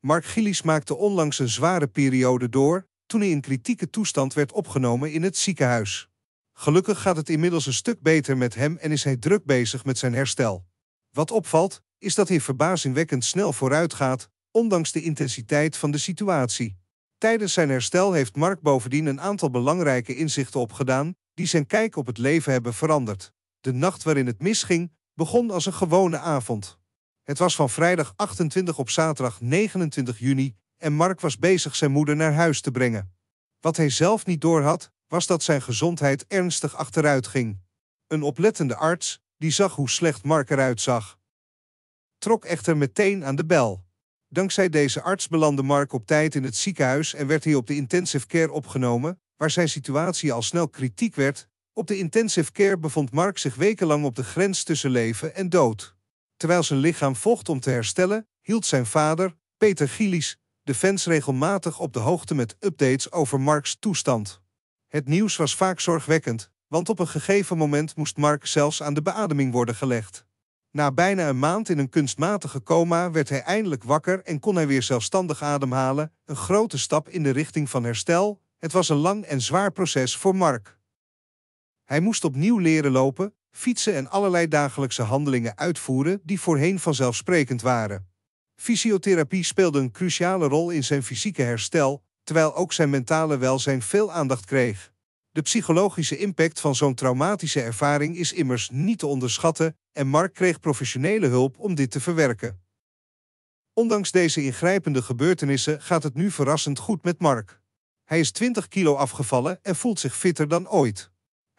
Mark Gillies maakte onlangs een zware periode door toen hij in kritieke toestand werd opgenomen in het ziekenhuis. Gelukkig gaat het inmiddels een stuk beter met hem en is hij druk bezig met zijn herstel. Wat opvalt, is dat hij verbazingwekkend snel vooruit gaat, ondanks de intensiteit van de situatie. Tijdens zijn herstel heeft Mark bovendien een aantal belangrijke inzichten opgedaan die zijn kijk op het leven hebben veranderd. De nacht waarin het misging begon als een gewone avond. Het was van vrijdag 28 op zaterdag 29 juni en Mark was bezig zijn moeder naar huis te brengen. Wat hij zelf niet doorhad, was dat zijn gezondheid ernstig achteruit ging. Een oplettende arts, die zag hoe slecht Mark eruit zag, trok echter meteen aan de bel. Dankzij deze arts belandde Mark op tijd in het ziekenhuis en werd hij op de intensive care opgenomen, waar zijn situatie al snel kritiek werd. Op de intensive care bevond Mark zich wekenlang op de grens tussen leven en dood. Terwijl zijn lichaam vocht om te herstellen, hield zijn vader, Peter Gillies, de fans regelmatig op de hoogte met updates over Marks toestand. Het nieuws was vaak zorgwekkend, want op een gegeven moment moest Mark zelfs aan de beademing worden gelegd. Na bijna een maand in een kunstmatige coma werd hij eindelijk wakker en kon hij weer zelfstandig ademhalen, een grote stap in de richting van herstel. Het was een lang en zwaar proces voor Mark. Hij moest opnieuw leren lopen, fietsen en allerlei dagelijkse handelingen uitvoeren die voorheen vanzelfsprekend waren. Fysiotherapie speelde een cruciale rol in zijn fysieke herstel, terwijl ook zijn mentale welzijn veel aandacht kreeg. De psychologische impact van zo'n traumatische ervaring is immers niet te onderschatten en Mark kreeg professionele hulp om dit te verwerken. Ondanks deze ingrijpende gebeurtenissen gaat het nu verrassend goed met Mark. Hij is 20 kilo afgevallen en voelt zich fitter dan ooit.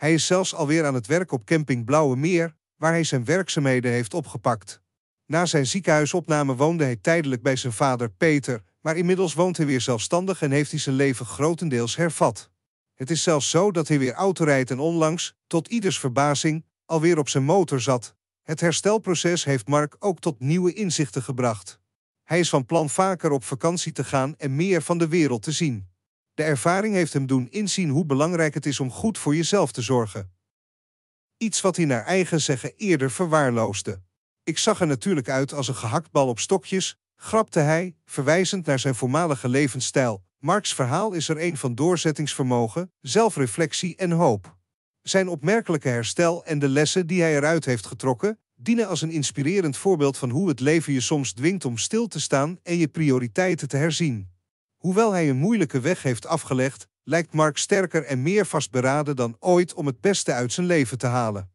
Hij is zelfs alweer aan het werk op camping Blauwe Meer, waar hij zijn werkzaamheden heeft opgepakt. Na zijn ziekenhuisopname woonde hij tijdelijk bij zijn vader Peter, maar inmiddels woont hij weer zelfstandig en heeft hij zijn leven grotendeels hervat. Het is zelfs zo dat hij weer autorijdt en onlangs, tot ieders verbazing, alweer op zijn motor zat. Het herstelproces heeft Mark ook tot nieuwe inzichten gebracht. Hij is van plan vaker op vakantie te gaan en meer van de wereld te zien. De ervaring heeft hem doen inzien hoe belangrijk het is om goed voor jezelf te zorgen. Iets wat hij naar eigen zeggen eerder verwaarloosde. Ik zag er natuurlijk uit als een gehaktbal op stokjes, grapte hij, verwijzend naar zijn voormalige levensstijl. Marks verhaal is er een van doorzettingsvermogen, zelfreflectie en hoop. Zijn opmerkelijke herstel en de lessen die hij eruit heeft getrokken, dienen als een inspirerend voorbeeld van hoe het leven je soms dwingt om stil te staan en je prioriteiten te herzien. Hoewel hij een moeilijke weg heeft afgelegd, lijkt Mark sterker en meer vastberaden dan ooit om het beste uit zijn leven te halen.